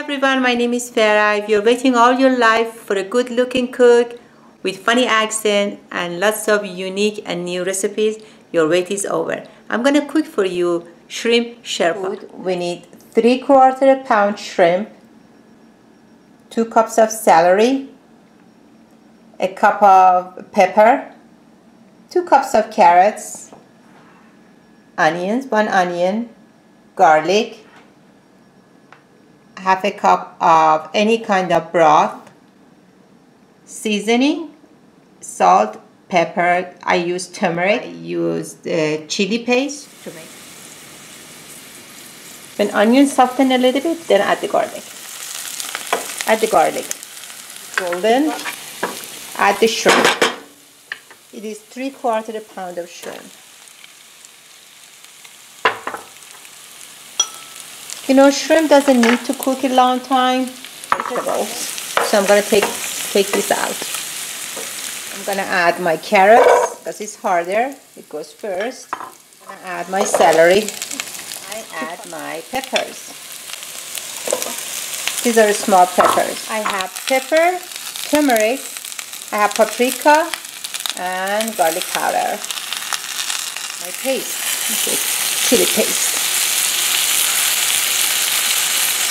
everyone, my name is Fara. If you're waiting all your life for a good looking cook with funny accent and lots of unique and new recipes, your wait is over. I'm gonna cook for you shrimp sherpa. We need three quarter a pound shrimp, two cups of celery, a cup of pepper, two cups of carrots, onions, one onion, garlic, half a cup of any kind of broth, seasoning, salt, pepper. I use turmeric. I use the chili paste to make. When onions soften a little bit, then add the garlic. Add the garlic. Golden. Add the shrimp. It is three quarter a pound of shrimp. You know, shrimp doesn't need to cook a long time. So I'm gonna take take this out. I'm gonna add my carrots because it's harder. It goes first. I'm gonna add my celery. I add my peppers. These are small peppers. I have pepper, turmeric, I have paprika and garlic powder. My paste, chili paste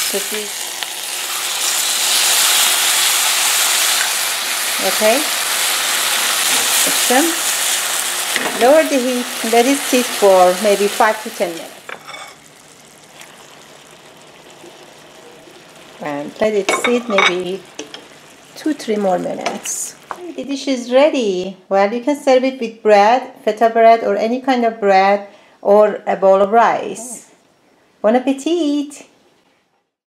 cookies. Okay, mix them. Lower the heat, let it sit for maybe 5 to 10 minutes. And let it sit maybe 2-3 more minutes. The dish is ready. Well, you can serve it with bread, feta bread or any kind of bread or a bowl of rice. Bon appetit!